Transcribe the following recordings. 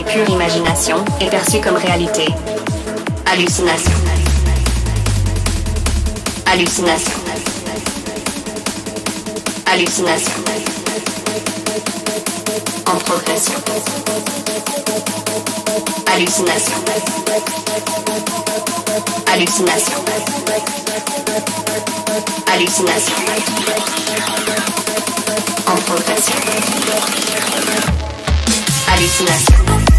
pure imagination est perçu comme réalité. Hallucination. Hallucination. Hallucination. En progression. Hallucination. Hallucination. Hallucination. En progression. Hallucination.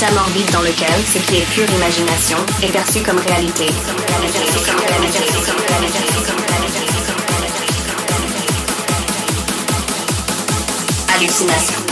État morbide dans lequel ce qui est pure imagination est perçu comme réalité. Hallucination.